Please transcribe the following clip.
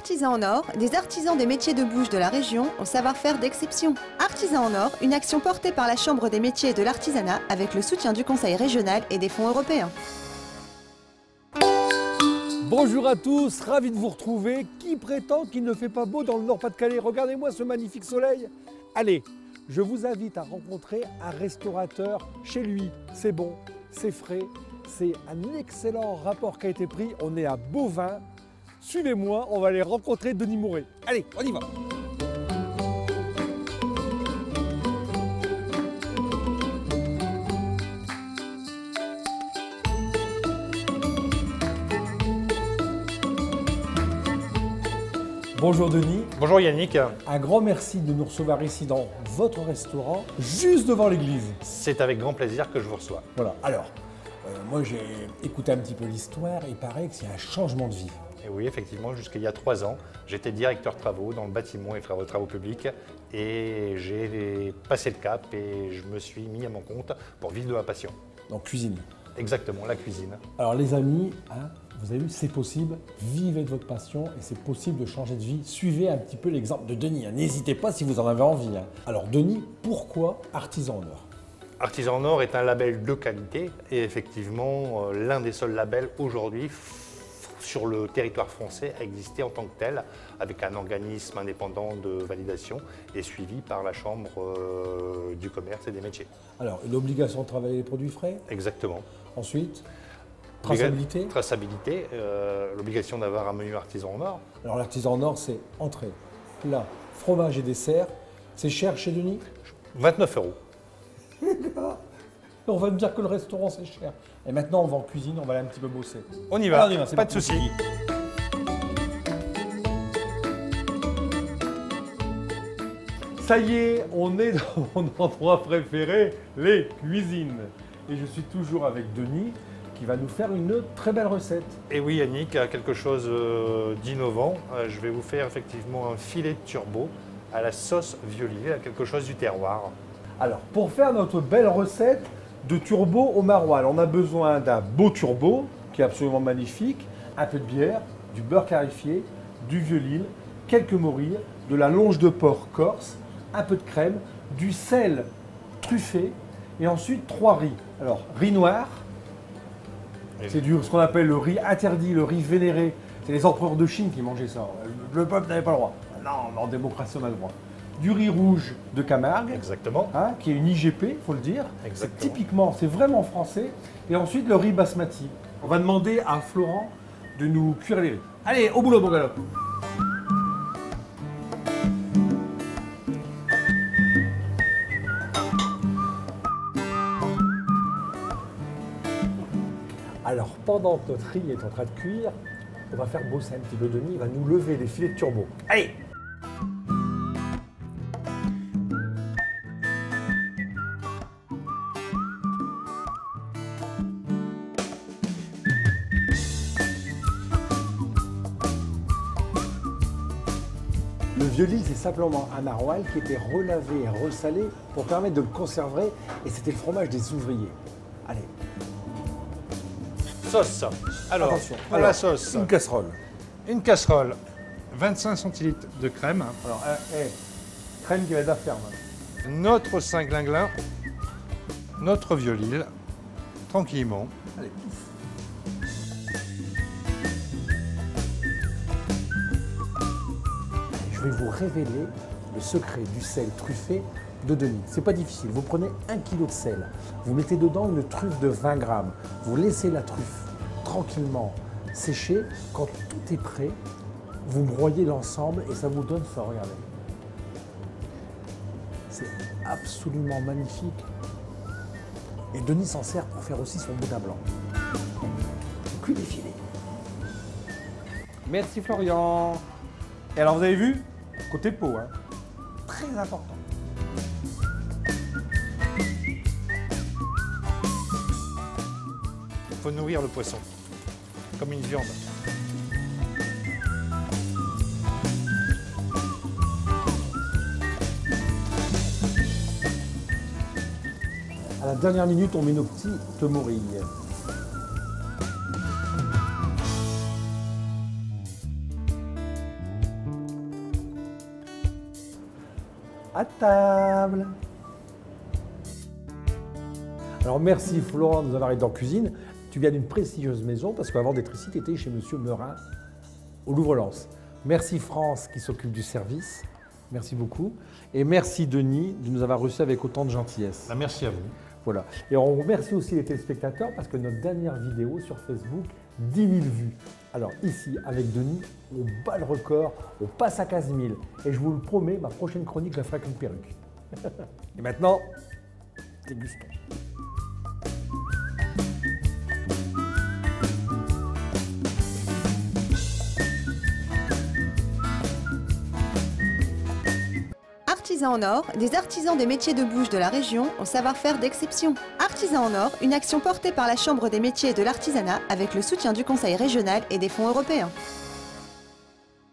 Artisans en or, des artisans des métiers de bouche de la région au savoir-faire d'exception. Artisans en or, une action portée par la Chambre des métiers et de l'artisanat avec le soutien du Conseil régional et des fonds européens. Bonjour à tous, ravi de vous retrouver. Qui prétend qu'il ne fait pas beau dans le Nord-Pas-de-Calais? Regardez-moi ce magnifique soleil. Allez, je vous invite à rencontrer un restaurateur chez lui. C'est bon, c'est frais, c'est un excellent rapport qui a été pris. On est à Beauvin. Suivez-moi, on va aller rencontrer Denis Mouret. Allez, on y va. Bonjour Denis, Bonjour Yannick, un grand merci de nous recevoir ici dans votre restaurant, juste devant l'église. c'est avec grand plaisir que je vous reçois. Voilà, alors, euh, moi j'ai écouté un petit peu l'histoire, il paraît que c'est un changement de vie. Et oui, effectivement, jusqu'il y a trois ans, j'étais directeur travaux dans le bâtiment et travaux, travaux publics et j'ai passé le cap et je me suis mis à mon compte pour vivre de ma passion. Donc cuisine. Exactement, la cuisine. Alors les amis, hein, vous avez vu, c'est possible, vivez de votre passion et c'est possible de changer de vie. Suivez un petit peu l'exemple de Denis, hein. n'hésitez pas si vous en avez envie. hein. Alors Denis, pourquoi artisan en or? Artisan en Or est un label de qualité et effectivement euh, l'un des seuls labels aujourd'hui sur le territoire français à exister en tant que tel, avec un organisme indépendant de validation et suivi par la Chambre euh, du commerce et des métiers. Alors, l'obligation de travailler les produits frais, Exactement. ensuite, traçabilité? Traçabilité, euh, l'obligation d'avoir un menu artisan en or. Alors l'artisan en or, c'est entrée, plat, fromage et dessert. C'est cher chez Denis? 29 euros. On va me dire que le restaurant c'est cher. Et maintenant on va en cuisine, on va aller un petit peu bosser. On y va, Allez, on y va, c'est pas de souci. Ça y est, on est dans mon endroit préféré, les cuisines. Et je suis toujours avec Denis qui va nous faire une très belle recette. Et oui Yannick, quelque chose euh, d'innovant. Euh, Je vais vous faire effectivement un filet de turbo à la sauce violet, à quelque chose du terroir. Alors, pour faire notre belle recette de turbo au maroilles, on a besoin d'un beau turbo qui est absolument magnifique, un peu de bière, du beurre clarifié, du vieux-lille, quelques morilles, de la longe de porc corse, un peu de crème, du sel truffé et ensuite trois riz. Alors, riz noir, c'est du, ce qu'on appelle le riz interdit, le riz vénéré. C'est les empereurs de Chine qui mangeaient ça. Le peuple n'avait pas le droit. Non, en démocratie, on a le droit. Du riz rouge de Camargue Exactement. hein, qui est une IGP, faut le dire. C'est typiquement, c'est vraiment français. Et ensuite le riz basmati. On va demander à Florent de nous cuire les riz. Allez, au boulot, mon galop. Alors, pendant que notre riz est en train de cuire, on va faire bosser un petit peu Denis, il va nous lever les filets de turbo. Allez Le vieux-lille, c'est simplement un maroilles qui était relavé et ressalé pour permettre de le conserver. Et c'était le fromage des ouvriers. Allez, Sauce. Alors, attention. pour Alors, la sauce, Une casserole. une casserole, 25 centilitres de crème, Alors, eh, eh, crème qui va être à ferme. notre cinglinglin, notre violil, tranquillement. Allez, pouf. Je vais vous révéler le secret du sel truffé de Denis. C'est pas difficile. Vous prenez un kilo de sel, vous mettez dedans une truffe de 20 grammes, vous laissez la truffe tranquillement sécher. Quand tout est prêt, vous broyez l'ensemble et ça vous donne ça. Regardez. C'est absolument magnifique. Et Denis s'en sert pour faire aussi son boudin blanc. Que des filets. Merci Florian. Et alors vous avez vu? Côté peau, hein. Très important. Il faut nourrir le poisson, comme une viande. À la dernière minute, on met nos petites morilles. À table. Alors merci Florent de nous avoir aidé en cuisine. Tu viens d'une prestigieuse maison parce qu'avant d'être ici, tu étais chez Monsieur Meurin au Louvre-Lens. Merci France qui s'occupe du service. Merci beaucoup. Et merci Denis de nous avoir reçus avec autant de gentillesse. Bah, merci à vous. Voilà. Et on remercie aussi les téléspectateurs parce que notre dernière vidéo sur Facebook, 10 000 vues. Alors ici, avec Denis, on bat le record, on passe à 15 000. Et je vous le promets, ma prochaine chronique, je la ferai avec une perruque. Et maintenant, dégustons. Artisans en or, des artisans des métiers de bouche de la région au savoir-faire d'exception. Artisans en or, une action portée par la Chambre des métiers et de l'artisanat avec le soutien du Conseil régional et des fonds européens.